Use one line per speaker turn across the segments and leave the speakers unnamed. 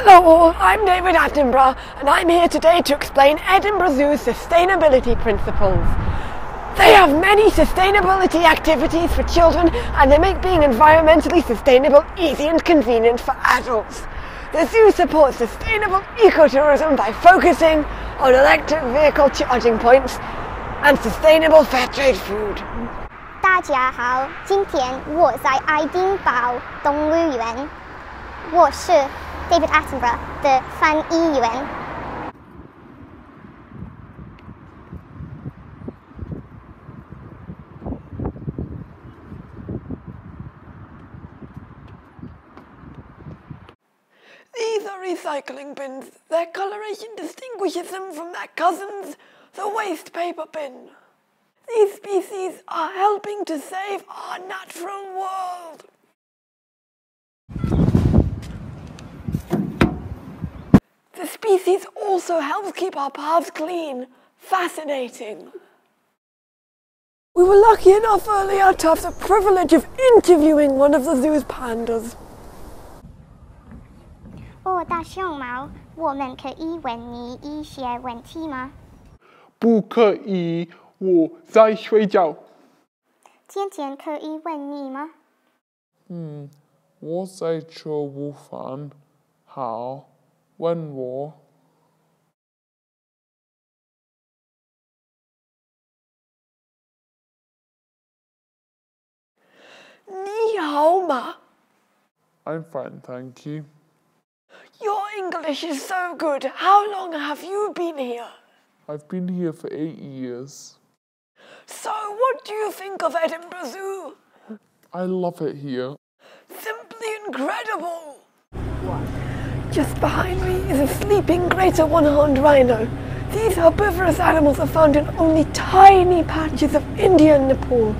Hello all, I'm David Attenborough and I'm here today to explain Edinburgh Zoo's sustainability principles. They have many sustainability activities for children and they make being environmentally sustainable easy and convenient for adults. The zoo supports sustainable ecotourism by focusing on electric vehicle charging points and sustainable fair trade food.
大家好，今天我在爱丁堡动物园，我是 David Attenborough, the Fan EUN.
These are recycling bins. Their coloration distinguishes them from their cousins, the waste paper bin. These species are helping to save our natural world. The species also helps keep our paths clean. Fascinating. We were lucky enough earlier to have the privilege of interviewing one of the zoo's pandas.
哦，大熊猫，我们可以问你一些问题吗？
不可以，我在睡觉。
天天可以问你吗？
嗯，我在吃午饭。好，
one war
I'm fine, thank you.
Your English is so good. How long have you been here?
I've been here for eight years.
So, what do you think of Edinburgh Zoo?
I love it here.
Simply incredible! What? Just behind me is a sleeping greater one-horned rhino. These herbivorous animals are found in only tiny patches of India and Nepal.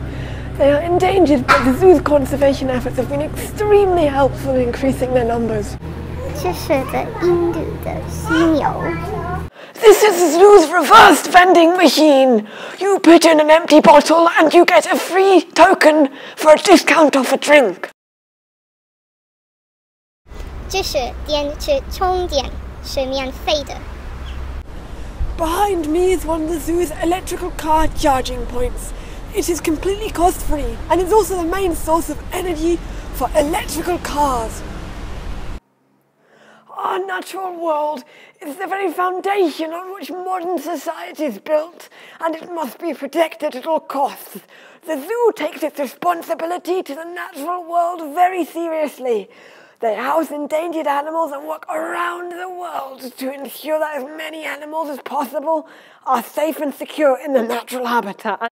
They are endangered, but the zoo's conservation efforts have been extremely helpful in increasing their numbers.
这是个印度的犀牛。
This is the zoo's reversed vending machine. You put in an empty bottle and you get a free token for a discount off a drink.
这是电池充电，是免费的。
Behind me is one of the zoo's electrical car charging points. It is completely cost free and is also the main source of energy for electrical cars. Our natural world is the very foundation on which modern society is built, and it must be protected at all costs. The zoo takes its responsibility to the natural world very seriously. They house endangered animals and work around the world to ensure that as many animals as possible are safe and secure in the natural habitat.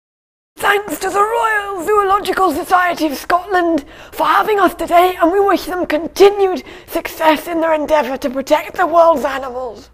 Thanks to the Royal Zoological Society of Scotland for having us today, and we wish them continued success in their endeavour to protect the world's animals.